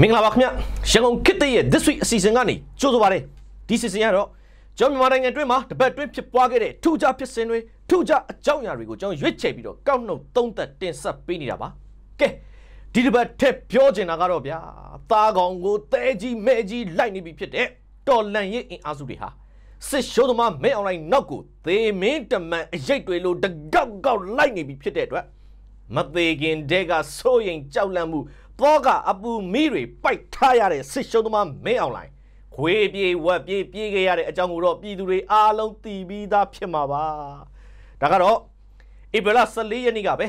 မင်္ဂလာပါခင်ဗျရန်ကုန်ခေတ်သစ်ရဲ့ this week အစီအစဉ်ကနေကြိုဆိုပါရစေဒီစီစဉ်ကတော့ကျွန်တော်မြန်မာနိုင်ငံအတွင်းမှာတပတ်အတွင်းဖြစ်ပွားခဲ့တဲ့ထူးခြားဖြစ်စဉ်တွေထူးခြားအကြောင်းအရာတွေကိုကျွန်တော်ရွေးချယ်ပြီးတော့ကောက်နှုတ်သုံးသက်တင်ဆက်ပေးနေတာပါကဲဒီတပတ်ထက်ပြောချင်တာကတော့ဗျာသားကောင်ကိုတဲကြီးမဲကြီးလိုက်နေပြီဖြစ်တဲ့တော်လန်ရဲ့အင်အားစုတွေဟာစစ်ရှိုးသမားမဲအွန်လိုင်းနောက်ကိုသေမင်းတမန်အရိတ်တွေလို့တကောက်ကောက်လိုက်နေပြီဖြစ်တဲ့အတွက်မသေးခင်တဲကစိုးရင်ကြောက်လန့်မှု သောကအပူမီးတွေပိုက်ထားရတဲ့စစ်ရှုံးသမားမင်းအောင်လိုင်းခွေးပြေးဝက်ပြေးပြေးခဲ့ရတဲ့အကြောင်းကိုတော့ပြည်သူတွေအားလုံးသိပြီးသားဖြစ်မှာပါဒါကတော့ဧပြီလ14ရက်နေ့ကပဲ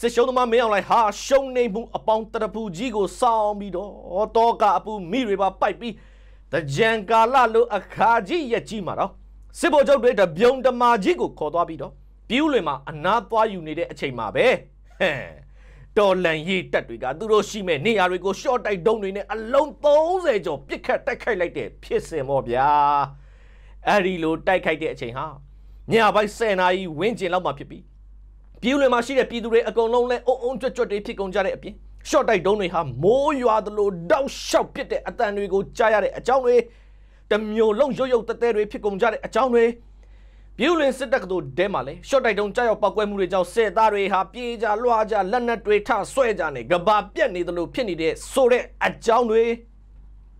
စစ်ရှုံးသမားမင်းအောင်လိုင်းဟာရှုံးနေမှုအပေါင်းတရပူကြီးကိုစောင်းပြီးတော့တောကအပူမီးတွေပါပိုက်ပြီးတကြံကာလလိုအခါကြီးရက်ကြီးမှာတော့စစ်ဗိုလ်ချုပ်တွေတပြုံတမာကြီးကိုခေါ်သွားပြီးတော့ပြူးလွင်မှာအနာသွားယူနေတဲ့အချိန်မှာပဲဟဲ့ တော်လန်ရေးတက်တွေကသူတို့ရှိမဲ့နေရာတွေကိုရှော့တိုက်ဒုံးတွေနဲ့အလုံး30ကျော်ပစ်ခတ်တိုက်ခိုက်လိုက်တဲ့ဖြစ်စဉ်ပေါ့ဗျာအဲ့ဒီလိုတိုက်ခိုက်တဲ့အချိန်ဟာညပိုင်း10နာရီဝင်းကျင်လောက်မှဖြစ်ပြီးပြည်လွင်မှာရှိတဲ့ပြည်သူတွေအကုန်လုံးလဲအုံအုံကြွကြွတွေဖြစ်ကုန်ကြတဲ့အပြင်ရှော့တိုက်ဒုံးတွေဟာမိုးရွာသလိုတောက်လျှောက်ပစ်တဲ့အတန်တွေကိုကြားရတဲ့အကြောင်းတွေတမျိုးလုံးရုပ်ရုပ်တဲတဲတွေဖြစ်ကုန်ကြတဲ့အကြောင်းတွေ ပြည်လင်စစ်တပ်ကတို့ဒဲမှာလဲရှော့တိုက်တုံးကြောက်ရောက်ပောက်ကွဲမှုတွေကြောင့်စစ်သားတွေဟာပြေးကြလွှားကြလက်နက်တွေထဆွဲကြနေကဘာပြက်နေသလိုဖြစ်နေတဲ့ဆိုတဲ့အကြောင်းတွေ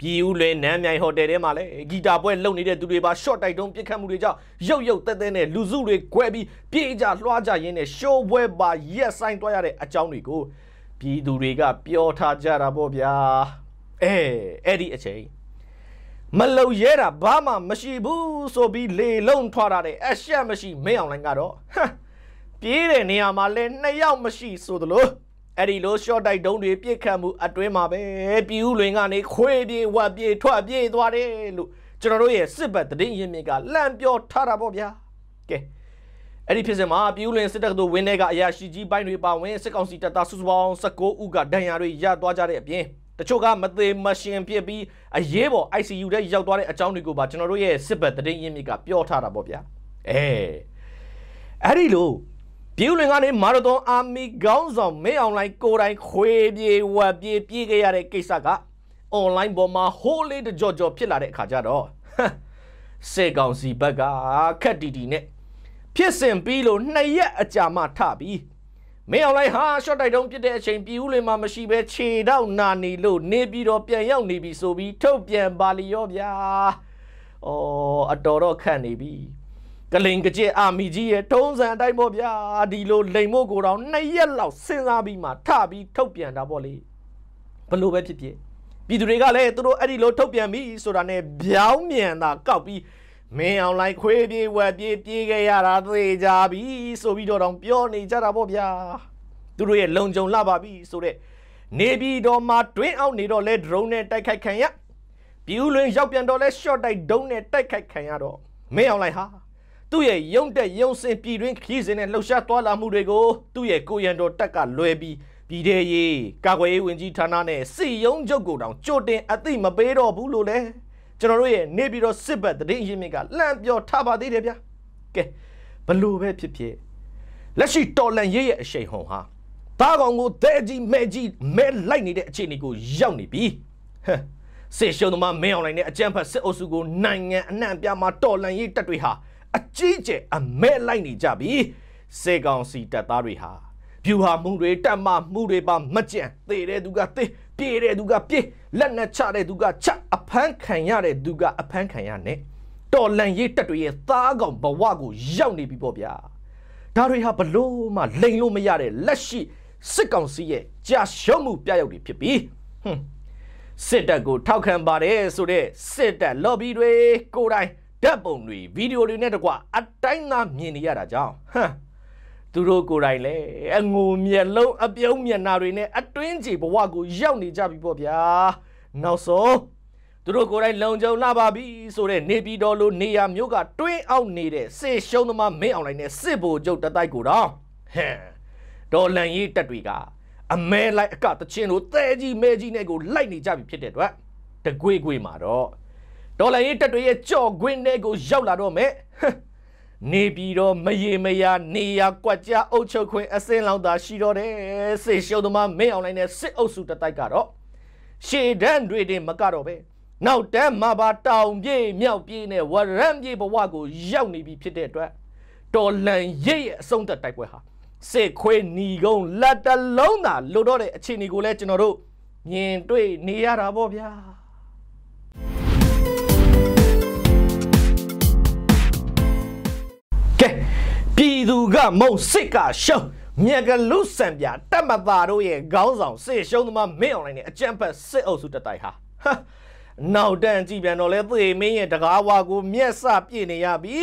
ပြည်ဦးလွင်နန်းမြိုင်ဟိုတယ်ထဲမှာလဲဂီတာပွဲလုပ်နေတဲ့သူတွေပါရှော့တိုက်တုံးပြစ်ခတ်မှုတွေကြောင့်ရုပ်ရုပ်တဲတဲနဲ့လူစုတွေ꿰ပြီးပြေးကြလွှားကြရင်းနဲ့ရှိုးပွဲပါရက်ဆိုင်သွားရတဲ့အကြောင်းတွေကိုပြည်သူတွေကပြောထားကြတာပေါ့ဗျာအဲအဲ့ဒီအချိန် မလုံရဲတာဘာမှမရှိဘူးဆိုပြီးလေလုံးထွားတာတဲ့အရှက်မရှိမင်းအောင်လိုင်းကတော့ဟမ်ပြေးတဲ့နေရာမှာလဲနှစ်ယောက်မရှိဆိုသလိုအဲ့ဒီလို short တိုက်တုံးတွေပြစ်ခတ်မှုအတွင်းမှာပဲပြည်ဦးလွင်ကနေခွေးပြေးဝက်ပြေးထွက်ပြေးသွားတယ်လို့ကျွန်တော်တို့ရဲ့စစ်ဘက်တည်င်းရင်းမြစ်ကလန့်ပြောထားတာပေါ့ဗျာကဲအဲ့ဒီဖြစ်စဉ်မှာပြည်ဦးလွင်စစ်တပ်တို့ဝင်းတဲ့ကအရာရှိကြီးပိုင်းတွေပါဝင်စစ်ကောင်စီတပ်သားစုစုပေါင်း19ဦးကဒဏ်ရာတွေရသွားကြတဲ့အပြင် တချို့ကမသေးမရှင်ဖြစ်ပြီးအရေးပေါ် ICU ထဲရောက်သွားတဲ့အကြောင်းတွေကိုပါကျွန်တော်တို့ရဲ့စစ်ဘက်သတင်းရင်းမြစ်ကပြောထားတာပေါ့ဗျာအဲအဲ့ဒီလိုပြည်လင်ကနေမာရသွန်အာမီခေါင်းဆောင်မင်းအောင်လိုင်းကိုတိုင်ခွေပြေဝက်ပြေပြေးခဲ့ရတဲ့ကိစ္စကအွန်လိုင်းပေါ်မှာဟိုးလေးတကြော်ကြော်ဖြစ်လာတဲ့အခါကျတော့စေကောင်စီဘက်ကခက်တီတီနဲ့ဖြစ်စဉ်ပြီးလို့နှစ်ရက်အကြာမှထပြီး မင်းအောင်လိုက်ဟာရှော့တိုက်တုံးပြစ်တဲ့အချိန်ပြည်ဦးလင်မှာမရှိဘဲခြေတော့နာနေလို့နေပြီးတော့ပြန်ရောက်နေပြီဆိုပြီးထုတ်ပြန်ပါလီရောဗျာ။အော်အတော်တော့ခန့်နေပြီ။ကလင်ကကြက်အာမီကြီးရဲ့ထုံးစံအတိုင်းပေါ့ဗျာ။ဒီလိုလိန်မို့ကိုတော့နှစ်ရက်လောက်စဉ်းစားပြီးမှထပြီးထုတ်ပြန်တာပေါ့လေ။ဘလို့ပဲဖြစ်ဖြစ်ပြည်သူတွေကလည်းသူတို့အဲ့ဒီလိုထုတ်ပြန်ပြီဆိုတာနဲ့ဗျောင်းမြန်တာကောက်ပြီး မင်းအောင်လိုက်ခွေးပြေးဝက်ပြေးပြေးခဲ့ရတာသေကြပြီဆိုပြီးတော့တောင်ပြောနေကြတာပေါ့ဗျာသူတို့ရဲ့လုံခြုံလာပါပြီဆိုတဲ့နေပြီးတော့မှတွင်းအောင်နေတော့လဲ drone နဲ့တိုက်ခိုက်ခံရပြည်ဦးလွင်ရောက်ပြန်တော့လဲ short တိုက်ဒုံးနဲ့တိုက်ခိုက်ခံရတော့မင်းအောင်လိုက်ဟာသူ့ရဲ့ရုံတက်ရုံစင်ပြည်တွင်းခီးစင်နဲ့လှုပ်ရှားသွားလာမှုတွေကိုသူ့ရဲ့ကိုရန်တော်တက်ကလွဲပြီးပြည်ထရေးကာကွယ်ရေးဝန်ကြီးဌာနနဲ့စီယုံချုပ်ကိုတောင်ကြိုတင်အသိမပေးတော့ဘူးလို့လဲ ကျွန်တော်တို့ရဲ့နေပြီးတော့စစ်ဘက်တည်ရင်းမြစ်ကလှမ်းပြောထားပါသေးတယ်ဗျာကဲဘလို့ပဲဖြစ်ဖြစ်လက်ရှိတော်လန်ရေးရဲ့အရှိန်ဟုန်ဟာသားကောင်ကိုဒဲကြီးမဲကြီးမဲလိုက်နေတဲ့အခြေအနေကိုရောက်နေပြီဟမ်စေရှုံသမားမင်းအောင်လိုင်းနဲ့အကြမ်းဖက်စစ်အုပ်စုကိုနိုင်ငံအနှံ့ပြမှာတော်လန်ရေးတပ်တွေဟာအကြီးကျယ်အမဲလိုက်နေကြပြီစေကောင်စီတပ်သားတွေဟာ ဖြူဟာမှုတွေတက်မှမှုတွေပါမကြံသေတဲ့သူကသေပြေတဲ့သူကပြေလက်နဲ့ချတဲ့သူကချအဖမ်းခံရတဲ့သူကအဖမ်းခံရနဲ့တော်လန်ရေးတက်တွေရဲ့သားကောင်ဘဝကိုရောက်နေပြီပေါ့ဗျာဒါတွေဟာဘလို့မှလိန်လို့မရတဲ့လက်ရှိစစ်ကောင်စီရဲ့ကြာရှုံးမှုပြရောက်တွေဖြစ်ပြီးဟွန်းစစ်တပ်ကိုထောက်ခံပါတယ်ဆိုတဲ့စစ်တပ် lobby တွေကိုယ်တိုင်ဓာတ်ပုံတွေဗီဒီယိုတွေနဲ့တကွအတိုင်းသာမြင်နေရတာကြောင့်ဟမ် သူတို့ကိုယ်တိုင်လည်းအငိုမျက်လုံးအပြုံးမျက်နာတွေနဲ့အတွင်းကြီးဘဝကိုရောက်နေကြပြီပေါ့ဗျာနောက်ဆုံးသူတို့ကိုယ်တိုင်လုံခြုံလာပါပြီဆိုတဲ့နေပြည်တော်လိုနေရာမျိုးကတွင်းအောင်နေတဲ့စေရှုံးသမားမင်းအောင်လိုက်နဲ့စစ်ဘိုလ်ချုပ်တတိုက်ကိုတော့ဟမ်ဒေါ်လန်ရေးတက်တွေကအမဲလိုက်အကတချင်းတို့တဲကြီးမဲကြီးနဲ့ကိုလိုက်နေကြပြီဖြစ်တဲ့အတွက်တကွေ့ကွေ့မှာတော့ဒေါ်လန်ရေးတက်တွေရဲ့ကြော့ခွင်းနဲ့ကိုရောက်လာတော့မယ်ဟမ် နေပြီးတော့မရေမရနေရကွက်ကြအုပ်ချုပ်ခွင့်အစင်းလောင်သာရှိတော့တယ်စေရှုံသမားမင်းအောင်လိုင်းနဲ့စစ်အုပ်စုတတိုက်ကတော့ရှေတန်းတွေတင်မကတော့ပဲနောက်တန်းမှာပါတောင်ပြေးမြောက်ပြေးနဲ့ဝရံပြေးဘဝကိုရောက်နေပြီဖြစ်တဲ့အတွက်တော်လန်ရိပ်ရဲ့အဆုံးသက်တိုက်ပွဲဟာစစ်ခွေးညီကုန်းလက်တလုံးသာလွတ်တော့တဲ့အခြေအနေကိုလည်းကျွန်တော်တို့မြင်တွေ့နေရတာပေါ့ဗျာ သူကမုံစစ်ကရှုံးမြက်ကလူစံပြတက်မပါတို့ရဲ့ခေါင်းဆောင်စစ်ရှုံးသမားမင်းအောင်လိုင်းနဲ့အကြံဖက်စစ်အုပ်စုတတိုက်ဟာနောက်တန်းကြည့်ပြန်တော့လဲသေမင်းရဲ့တကားဝါကိုမျက်စပြည့်နေရပြီ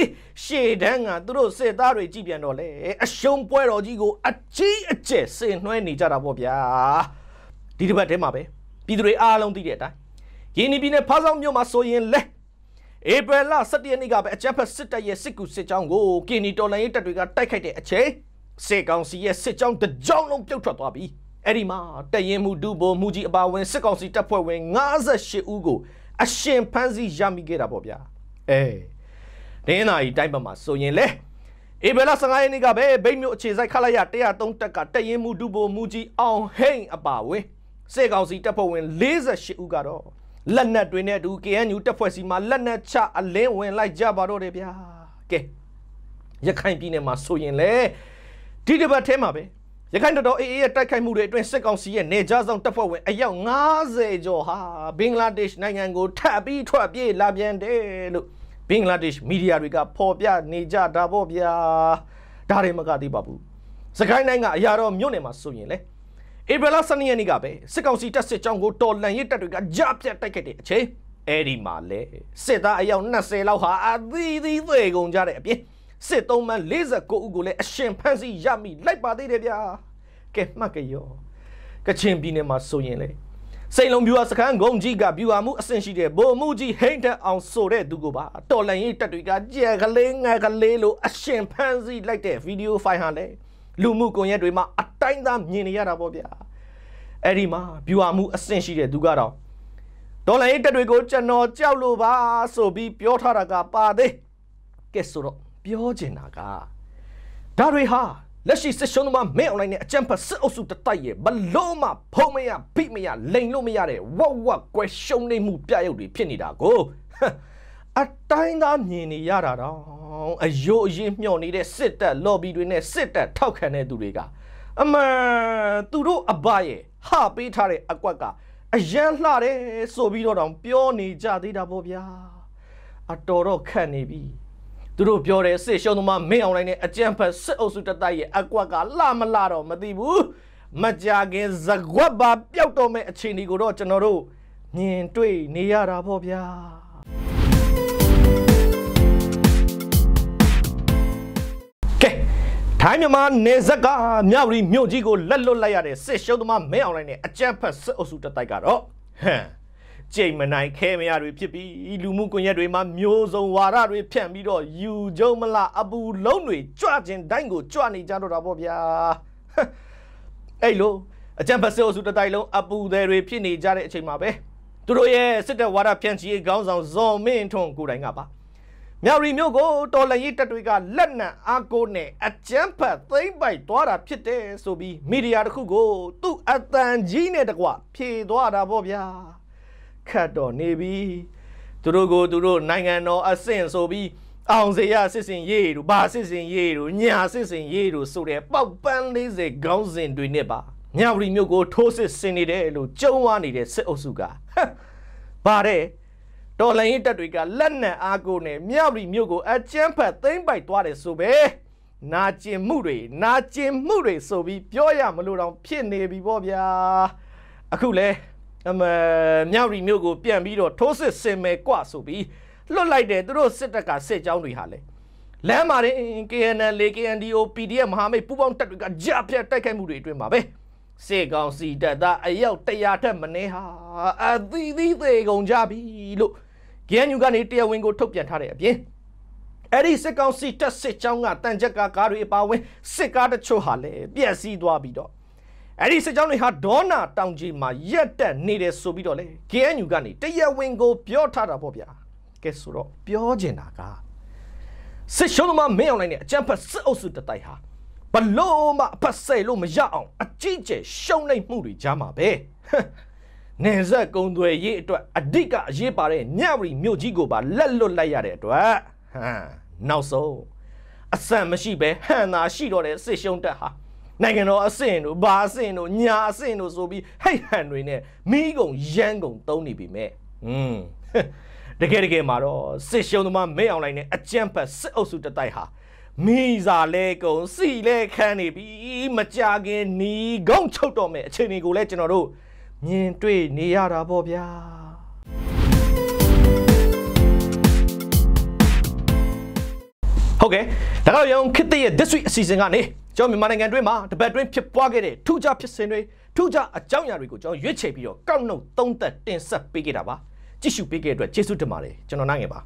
ရှေ့တန်းကသူတို့စစ်သားတွေကြည့်ပြန်တော့လဲအရှုံးပွဲတော်ကြီးကိုအကြီးအကျယ်ဆင်နှွှဲနေကြတာပေါ့ဗျာဒီတစ်ပတ်ထဲမှာပဲပြည်သူတွေအားလုံးသိတဲ့အတိုင်းရင်းနှီးပြည်နယ်ဖားဆောင်မြို့မှာဆိုရင်လဲ ဧပြီလ17ရက်နေ့ကပဲအကြမ်းဖက်စစ်တပ်ရဲ့စစ်ကူစစ်ကြောင်းကိုကင်နီတော်လိုင်းရေးတပ်တွေကတိုက်ခိုက်တဲ့အချိန်စစ်ကောင်စီရဲ့စစ်ကြောင်းတစ်ကြောင်းလုံးပြုတ်ထွက်သွားပြီအဲ့ဒီမှာတရင်မှုဒုဗိုလ်မှုကြီးအပါဝင်စစ်ကောင်စီတပ်ဖွဲ့ဝင်58ဦးကိုအရှင်ဖမ်းဆီးရမိခဲ့တာပေါ့ဗျာအဲဒင်းနာကြီးတိုင်းပတ်မှာဆိုရင်လေဧပြီလ15ရက်နေ့ကပဲဗိတ်မြို့အခြေစိုက်ခလာရ103တက်ကတရင်မှုဒုဗိုလ်မှုကြီးအောင်ဟိန်အပါဝင်စစ်ကောင်စီတပ်ဖွဲ့ဝင်48ဦးကတော့ လက်နက်တွေနဲ့အတူ KNU တပ်ဖွဲ့စီမှာလက်နက်ချအလင်းဝင်လိုက်ကြပါတော့တယ်ဗျာကဲရခိုင်ပြည်နယ်မှာဆိုရင်လေဒီတစ်ပတ်ထဲမှာပဲရခိုင်တော်တော်အေးအေးရဲ့တိုက်ခိုက်မှုတွေအတွင်းစစ်ကောင်စီရဲ့နေကြားဆောင်တပ်ဖွဲ့ဝင်အယောက်90ကျော်ဟာဘင်္ဂလားဒေ့ရှ်နိုင်ငံကိုထပ်ပြီးထွက်ပြေးလာပြန်တယ်လို့ဘင်္ဂလားဒေ့ရှ်မီဒီယာတွေကဖော်ပြနေကြတာပေါ့ဗျာဒါတွေမကသေးပါဘူးစကိုင်းတိုင်းကအရာတော်မြို့နယ်မှာဆိုရင်လေ ဧပြီလ12ရက်နေ့ကပဲစစ်ကောင်စီတပ်စစ်ကြောင်းကိုတော်လန်ရစ်တပ်တွေကကြားပြတ်တိုက်ခိုက်တဲ့အချိန်အဲ့ဒီမှာလေစစ်သားအယောက်20လောက်ဟာအသီးသီးသေကုန်ကြတဲ့အပြင်စစ်သုံးမှန်49ဦးကိုလည်းအရှင်ဖမ်းဆီးရမိလိုက်ပါသေးတယ်ဗျာကဲမှတ်ကြရောကချင်ပြည်နယ်မှာဆိုရင်လေစိန်လုံးဗျူဟာစခန်းဂုံကြီးကဗျူဟာမှုအဆင့်ရှိတဲ့ဗိုလ်မှုကြီးဟိမ့်တက်အောင်ဆိုတဲ့သူကိုပါတော်လန်ရေးတပ်တွေကကြဲကလေးငယ်ကလေးလိုအရှင်ဖမ်းဆီးလိုက်တဲ့ဗီဒီယိုဖိုင်ဟာလေ လူမှုကွန်ရက်တွေမှာအတိုင်းသားမြင်နေရတာပေါ့ဗျာအဲ့ဒီမှာဗျူဟာမှုအဆင့်ရှိတဲ့သူကတော့ဒေါ်လာရေးတက်တွေကိုကျွန်တော်ကြောက်လို့ပါဆိုပြီးပြောထားတာကပါသေးကဲဆိုတော့ပြောချင်တာကဒါတွေဟာလက်ရှိစစ်ရှုံးသမားမင်းအွန်လိုင်းနဲ့အကြံဖတ်စစ်အုပ်စုတတိုက်ရဲ့ဘလို့မှဖုံးမရဖိမရလိန်လို့မရတဲ့ဝက်ဝက်ကွယ်ရှုံးနေမှုပြရုပ်တွေဖြစ်နေတာကို အတိုင်းသားမြင်နေရတာတော့အယိုးအရင်မျှော်နေတဲ့စစ်တပ် lobby တွေနဲ့စစ်တပ်ထောက်ခံတဲ့သူတွေကအမှန်သူတို့အဘရဲ့ဟာပေးထားတဲ့အကွက်ကအရန်လှတယ်ဆိုပြီးတော့တောင်ပြောနေကြသေးတာပေါ့ဗျာအတော်တော့ခတ်နေပြီသူတို့ပြောတယ်စစ်ရှုံးသမားမင်းအောင်လိုက်နဲ့အကြံဖက်စစ်အုပ်စုတတိုက်ရဲ့အကွက်ကလှမလှတော့မသိဘူးမကြခင်ဇကွက်ပါပျောက်တော့မဲ့အခြေအနေကိုတော့ကျွန်တော်တို့မြင်တွေ့နေရတာပေါ့ဗျာ ထိုင်းမြန်မာနေဇက်ကမြဝတီမြို့ကြီးကိုလက်လွတ်လိုက်ရတဲ့စစ်ရှုံးသမားမင်းအောင်လိုက်နဲ့အကြံဖက်စစ်အုပ်စုတတိုက်ကတော့ဟမ်ကြိမ်မနိုင်ခဲမရတွေဖြစ်ပြီးလူမှုကွန်ရက်တွေမှာမျိုးစုံဝါဒတွေဖြန့်ပြီးတော့ယူကျုံမလားအပူလုံးတွေကြွကျင်တိုင်းကိုကြွနေကြတော့တာပေါ့ဗျာအဲ့လိုအကြံဖတ်စစ်အုပ်စုတတိုက်လုံးအပူတွေတွေဖြစ်နေကြတဲ့အချိန်မှာပဲသူတို့ရဲ့စစ်တပ်ဝါဒဖြန့်ချီခေါင်းဆောင်ဇော်မင်းထွန်းကိုတိုင်ကပါ မြောက်ရီမြို့ကိုတော်လန်ရေးတပ်တွေကလက်နက်အားကိုနဲ့အကြမ်းဖက်သိမ့်ပိုက်သွားတာဖြစ်တယ်ဆိုပြီးမီဒီယာတစ်ခုကိုသူ့အတန်ကြီးနဲ့တကွဖြေသွားတာပေါ့ဗျာခတ်တော့နေပြီသူတို့ကိုသူတို့နိုင်ငံတော်အဆင့်ဆိုပြီးအောင်စေရစစ်စင်ရေးတို့ဘာစစ်စင်ရေးတို့ညာစစ်စင်ရေးတို့ဆိုတဲ့ပေါက်ပန်း40ခေါင်းစဉ်တွေနဲ့ပါညဝရီမြို့ကိုထိုးစစ်ဆင်နေတယ်လို့ကြုံဝါနေတဲ့စစ်အုပ်စုကပါတဲ့ တော်လိုင်းတပ်တွေကလက်နက်အားကိုနဲ့မြဝတီမြို့ကိုအကျန်းဖတ်သိမ့်ပိုက်သွားတယ်ဆိုပဲနာကျင်မှုတွေနာကျင်မှုတွေဆိုပြီးပြောရမလို့တော့ဖြစ်နေပြီပေါ့ဗျာအခုလဲအမမြောက်ရီမြို့ကိုပြန်ပြီးတော့ထိုးစစ်ဆင်မယ်กว่าဆိုပြီးလွတ်လိုက်တယ်သူတို့စစ်တပ်ကစစ်ကြောင်းတွေဟာလေလမ်းမှာတင် KNL KNDO PDF မဟာမိတ်ပူးပေါင်းတပ်တွေကကြာပြတ်တိုက်ခိုက်မှုတွေအတွင်းမှာပဲစေကောင်စီတပ်သားအယောက်100ထက်မနည်းဟာအသီးသီးသေးကုန်ကြပြီလို့ KNU ကနေတရားဝင်ကိုထုတ်ပြန်ထားတဲ့အပြင်အဲ့ဒီစစ်ကောင်စီတပ်စစ်ကြောင်းကတန်ကြက်ကကားတွေအပါဝင်စစ်ကားတချို့ဟာလည်းပြက်စီးသွားပြီးတော့အဲ့ဒီစစ်ကြောင်းတွေဟာဒေါနာတောင်ကြီးမှာရက်တက်နေတယ်ဆိုပြီးတော့လေ KNU ကနေတရဝင်းကိုပြောထားတာပေါ့ဗျာကဲဆိုတော့ပြောချင်တာကစစ်ရှုံးသမားမင်းအောင်လိုက်တဲ့အကြံဖတ်စစ်အုပ်စုတတိုက်ဟာဘလို့မှအဖက်ဆဲလို့မရအောင်အကြီးကျယ်ရှုံးနေမှုတွေကြားမှာပဲ နေဆက်ကုံသွယ်ရေးအတွက်အဓိကအရေးပါတဲ့ညဝရီမြို့ကြီးကိုပါလက်လွတ်လိုက်ရတဲ့အတွက်ဟမ်နောက်ဆုံးအဆန်မရှိပဲဟန်သာရှိတော့တဲ့စစ်ရှုံးတက်ဟာနိုင်ငံတော်အဆင့်တို့ဘာအဆင့်တို့ညာအဆင့်တို့ဆိုပြီးဟိတ်ဟန်တွေနဲ့မိကုံရမ်းကုံသုံးနေပြီမဲ့อืมတကယ်တကယ်မှာတော့စစ်ရှုံးသမားမဲအောင်လိုက်နဲ့အကြမ်းဖက်စစ်အုပ်စုတတိုက်ဟာမိစာလဲကုံစီလဲခန်းနေပြီမကြခင်နီကုန်းချုပ်တော့မယ်အချိန်တွေကိုလည်းကျွန်တော်တို့ မြင်တွေ့နေရတာပေါ့ဗျာဟုတ်ကဲ့ဒါကတော့ရောင်ခစ်တဲ့ရဲ့ this week အစီအစဉ်ကနေကျွန်တော်မြန်မာနိုင်ငံတွင်းမှာတပတ်တွင်းဖြစ်ပွားခဲ့တဲ့ထူးခြားဖြစ်စဉ်တွေထူးခြားအကြောင်းအရာတွေကိုကျွန်တော်ရွေးချယ်ပြီးတော့ကောက်နှုတ်သုံးသက်တင်ဆက်ပေးခဲ့တာပါကြည့်ရှုပေးခဲ့တဲ့အတွက်ကျေးဇူးတင်ပါတယ်ကျွန်တော်နိုင်ငယ်ပါ